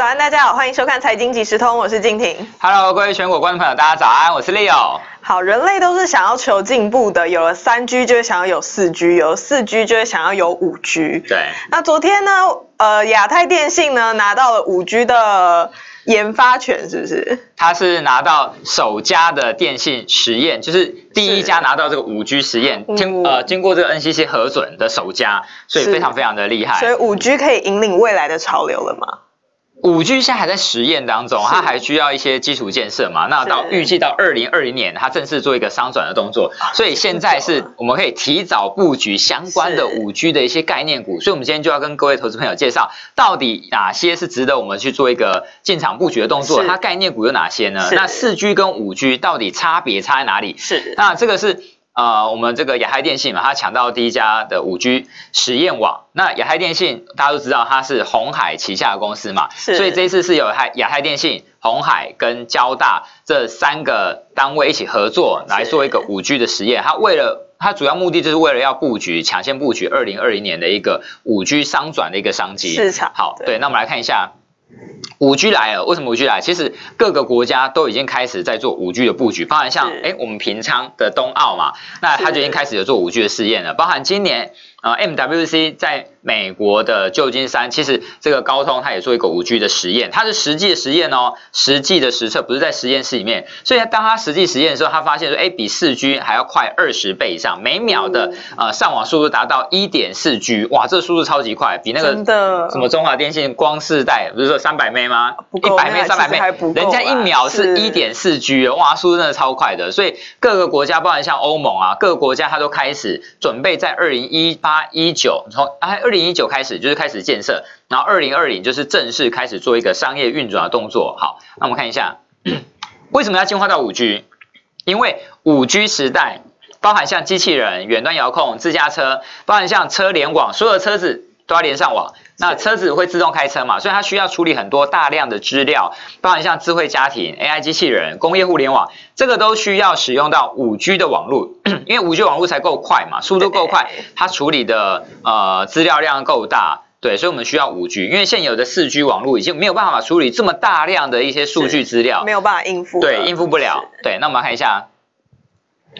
早安，大家好，欢迎收看财经即时通，我是静婷。Hello，各位全国观众朋友，大家早安，我是 Leo。好，人类都是想要求进步的，有了三 G 就会想要有四 G，有了四 G 就会想要有五 G。对，那昨天呢，呃，亚太电信呢拿到了五 G 的研发权，是不是？他是拿到首家的电信实验，就是第一家拿到这个五 G 实验，经哦呃经过这个 NCC 核准的首家，所以非常非常的厉害所。以五 G 可以引领未来的潮流了吗？五 G 现在还在实验当中，它还需要一些基础建设嘛。那到预计到二零二零年，它正式做一个商转的动作，所以现在是我们可以提早布局相关的是五 G 的一些概念股。所以，我们今天就要跟各位投资朋友介绍，到底哪些是值得我们去做一个进场布局的动作？它概念股有哪些呢？那四 G 跟五 G 到底差别差在哪里？是那这个是呃，我们这个亚太电信嘛，它抢到第一家的五 G 实验网。那亚太电信大家都知道，它是红海旗下的公司嘛，是所以这一次是有海亚太电信、红海跟交大这三个单位一起合作来做一个五 G 的实验。它为了它主要目的就是为了要布局抢先布局二零二零年的一个五 G 商转的一个商机市场好，对对，那我们来看一下。五 G 来了，为什么五 G 来？其实各个国家都已经开始在做五 G 的布局，包含像是哎我们平昌的冬奥嘛，那它就已经开始有做五 G 的试验了，包含今年呃 MWC 在美国的旧金山，其实这个高通它也做一个五 G 的实验，它是实际的实验哦，实际的实测不是在实验室里面，所以当它实际实验的时候，它发现说，哎，比四 G 还要快二十倍以上，每秒的呃上网速度达到一点四 G，哇，这个速度超级快，比那个的什么中华电信光世代不是说三百 m 吗？一百 m 那三百 m 人家一秒是啦一点四 G 哦，哇，速度真的超快的。所以各个国家，包含像欧盟啊，各个国家它都开始准备在二零一八八一九，从啊二零一九开始就是开始建设，然后二零二零就是正式开始做一个商业运转的动作。好，那我们看一下为什么要进化到五 G？因为五 G 时代包含像机器人、远端遥控、自驾车，包含像车联网，所有的车子都要连上网。那车子会自动开车嘛，所以它需要处理很多大量的资料，包含像智慧家庭、AI 机器人、工业互联网，这个都需要使用到五 G 的网络，因为五 G 网络才够快嘛，速度够快，它处理的呃资料量够大。对，所以我们需要五 G，因为现有的四 G 网络已经没有办法处理这么大量的一些数据资料，没有办法应付了，对，应付不了。对，那我们看一下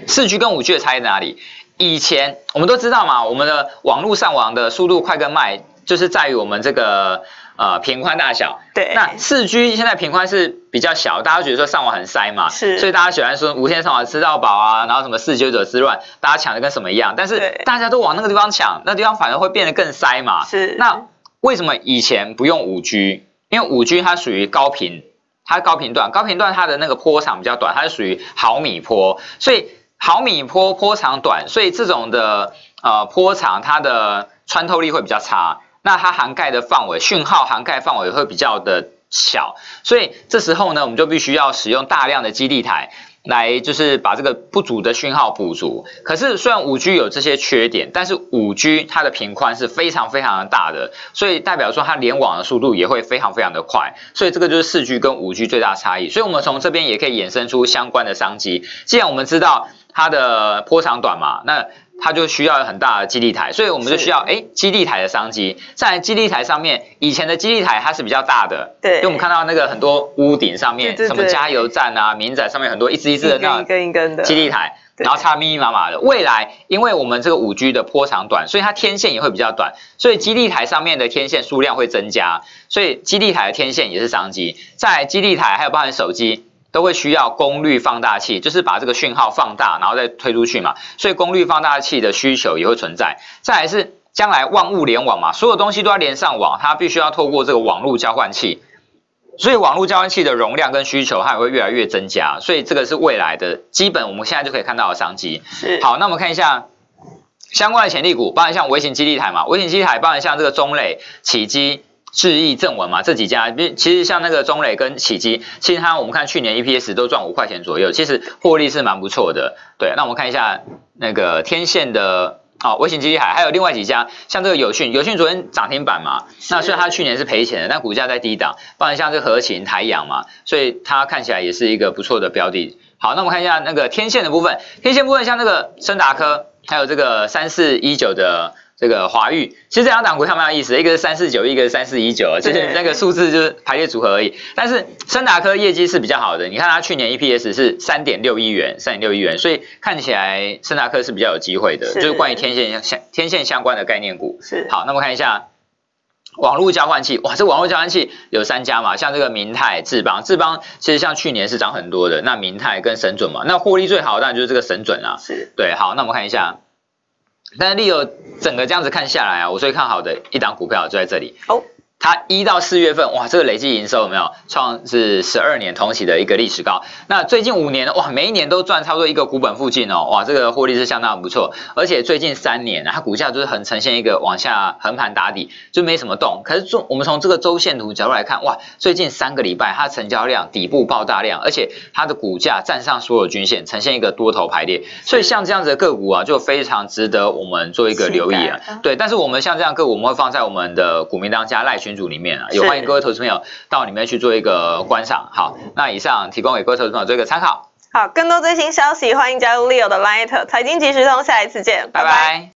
四 G 跟五 G 的差异在哪里？以前我们都知道嘛，我们的网络上网的速度快跟慢，就是在于我们这个呃频宽大小。对，那四 G 现在频宽是比较小，大家觉得说上网很塞嘛，是所以大家喜欢说无线上网吃到饱啊，然后什么四九九之乱，大家抢的跟什么一样，但是大家都往那个地方抢，那地方反而会变得更塞嘛。是那为什么以前不用五 G？因为五 G 它属于高频，它高频段，高频段它的那个波长比较短，它是属于毫米波，所以毫米波波长短，所以这种的呃波长它的穿透力会比较差，那它涵盖的范围，讯号涵盖范围会比较的小，所以这时候呢，我们就必须要使用大量的基地台。来就是把这个不足的讯号补足。可是虽然五 G 有这些缺点，但是五 G 它的频宽是非常非常的大的，所以代表说它联网的速度也会非常非常的快。所以这个就是四 G 跟五 G 最大差异。所以我们从这边也可以衍生出相关的商机。既然我们知道它的波长短嘛，那它就需要很大的基地台，所以我们就需要哎基地台的商机。在基地台上面，以前的基地台它是比较大的，对因为我们看到那个很多屋顶上面，什么加油站啊、民宅上面很多一只一只的那一根一根的基地台，然后插密密麻麻的。未来因为我们这个五 G 的波长短，所以它天线也会比较短，所以基地台上面的天线数量会增加，所以基地台的天线也是商机。在基地台还有包含手机。都会需要功率放大器，就是把这个讯号放大，然后再推出去嘛，所以功率放大器的需求也会存在。再来是将来万物联网嘛，所有东西都要连上网，它必须要透过这个网络交换器，所以网络交换器的容量跟需求它也会越来越增加，所以这个是未来的基本我们现在就可以看到的商机。是好，那我们看一下相关的潜力股，包含像微型基地台嘛，微型基地台包含像这个中磊、启基、智易、正文嘛这几家，其实像那个中磊跟启基，其实它我们看去年 EPS 都赚五块钱左右，其实获利是蛮不错的。对，那我们看一下那个天线的。哦，微型基地海还有另外几家，像这个友讯，友讯昨天涨停板嘛，那虽然它去年是赔钱的，但股价在低档，不然像这个和勤、台阳嘛，所以它看起来也是一个不错的标的。好，那我们看一下那个天线的部分，天线部分像这个森达科，还有这个三四一九的这个华域，其实这两档股票蛮有意思，一个是三四九，一个是三四一九，就是那个数字就是排列组合而已。但是森达科业绩是比较好的，你看它去年 EPS 是三点六亿元，三点六亿元，所以看起来森达科是比较有机会的，就是关于天线相天线相关的概念股。是好，那么看一下。网络交换器，哇，这网络交换器有三家嘛，像这个明泰、智邦，智邦其实像去年是涨很多的，那明泰跟神准嘛，那获利最好当然就是这个神准啊，是对，好，那我们看一下，但是利友整个这样子看下来啊，我最看好的一档股票就在这里。哦。它一到四月份，哇，这个累计营收有没有创是十二年同期的一个历史高？那最近五年，哇，每一年都赚差不多一个股本附近哦，哇，这个获利是相当不错。而且最近三年，它股价就是很呈现一个往下横盘打底，就没什么动。可是从我们从这个周线图角度来看，哇，最近三个礼拜它成交量底部爆大量，而且它的股价站上所有均线，呈现一个多头排列。所以像这样子的个股啊，就非常值得我们做一个留意啊。对，但是我们像这样个股，我们会放在我们的股民当家赖群组里面啊，也。欢迎各位投资朋友到里面去做一个观赏。好，那以上提供给各位投资朋友做一个参考。好，更多最新消息，欢迎加入 Leo 的 Light 财经即时通。下一次见，拜拜。